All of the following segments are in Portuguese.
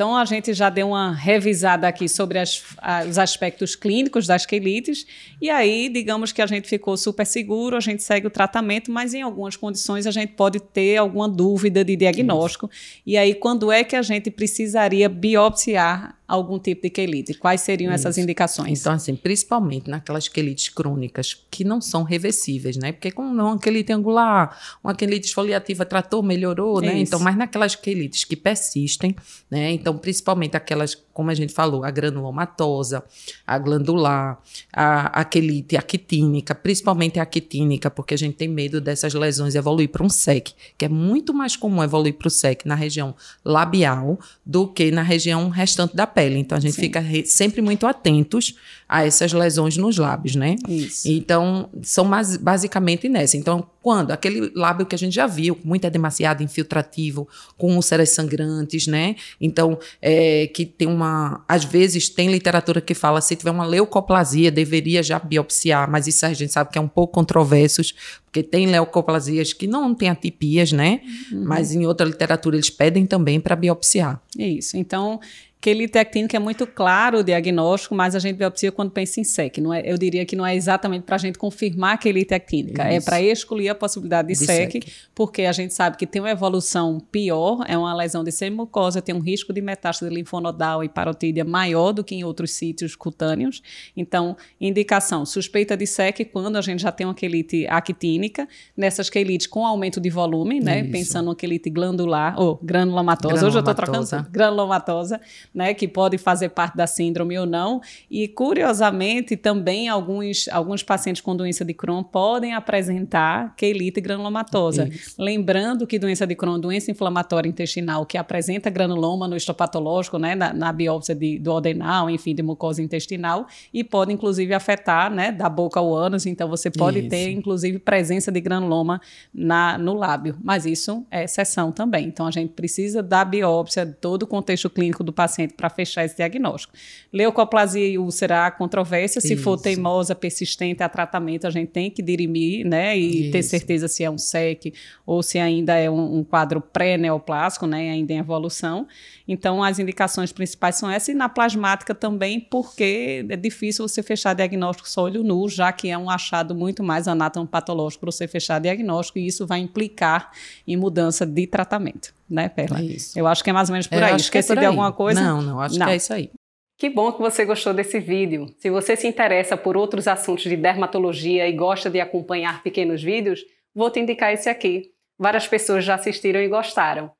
Então, a gente já deu uma revisada aqui sobre as, a, os aspectos clínicos das quelites, e aí, digamos que a gente ficou super seguro, a gente segue o tratamento, mas em algumas condições a gente pode ter alguma dúvida de diagnóstico. Isso. E aí, quando é que a gente precisaria biopsiar algum tipo de quelite? Quais seriam Isso. essas indicações? Então, assim, principalmente naquelas quelites crônicas que não são reversíveis, né? Porque como não, uma quelite angular, uma quelite esfoliativa tratou, melhorou, né? Então, mas naquelas quelites que persistem, né? Então, principalmente aquelas, como a gente falou, a granulomatosa, a glandular, a, a quelite actínica, principalmente a actínica, porque a gente tem medo dessas lesões evoluir para um SEC, que é muito mais comum evoluir para o SEC na região labial do que na região restante da pele. Então, a gente Sim. fica sempre muito atentos a essas lesões nos lábios, né? Isso. Então, são basicamente nessa. Então, quando? Aquele lábio que a gente já viu, muito edemaciado, infiltrativo, com úlceras sangrantes, né? Então, é, que tem uma. Às vezes tem literatura que fala se tiver uma leucoplasia, deveria já biopsiar, mas isso a gente sabe que é um pouco controverso, porque tem leucoplasias que não têm atipias, né? Uhum. Mas em outra literatura eles pedem também para biopsiar. Isso. Então, Quelite actínica é muito claro o diagnóstico, mas a gente biopsia quando pensa em SEC. Não é, eu diria que não é exatamente para a gente confirmar quelite actínica, é para excluir a possibilidade de, de SEC, SEC, porque a gente sabe que tem uma evolução pior, é uma lesão de semimucosa, tem um risco de metástase linfonodal e parotídea maior do que em outros sítios cutâneos. Então, indicação, suspeita de SEC quando a gente já tem uma quelite actínica, nessas quelites com aumento de volume, né? Isso. Pensando uma quelite glandular, ou granulomatosa, hoje eu estou trocando granulomatosa, né, que pode fazer parte da síndrome ou não. E, curiosamente, também alguns, alguns pacientes com doença de Crohn podem apresentar quelite granulomatosa. Isso. Lembrando que doença de Crohn, doença inflamatória intestinal, que apresenta granuloma no histopatológico, né, na, na biópsia de, do adenal, enfim, de mucosa intestinal, e pode, inclusive, afetar, né, da boca ao ânus. Então, você pode isso. ter, inclusive, presença de granuloma na, no lábio. Mas isso é exceção também. Então, a gente precisa da biópsia, todo o contexto clínico do paciente paciente para fechar esse diagnóstico. Leucoplasia e úlcera há controvérsia. Se Isso. for teimosa, persistente a tratamento, a gente tem que dirimir, né? E Isso. ter certeza se é um SEC ou se ainda é um, um quadro pré-neoplásico, né? Ainda em evolução. Então, as indicações principais são essas. E na plasmática também, porque é difícil você fechar diagnóstico só olho nu, já que é um achado muito mais anatomopatológico para você fechar diagnóstico, e isso vai implicar em mudança de tratamento né, Perla? É isso. Eu acho que é mais ou menos por eu aí. Esqueci é por de alguma coisa? Não, não, acho não. que é isso aí. Que bom que você gostou desse vídeo. Se você se interessa por outros assuntos de dermatologia e gosta de acompanhar pequenos vídeos, vou te indicar esse aqui. Várias pessoas já assistiram e gostaram.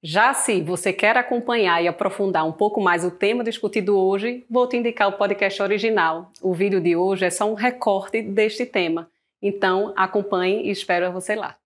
Já se você quer acompanhar e aprofundar um pouco mais o tema discutido hoje, vou te indicar o podcast original. O vídeo de hoje é só um recorte deste tema. Então, acompanhe e espero você lá.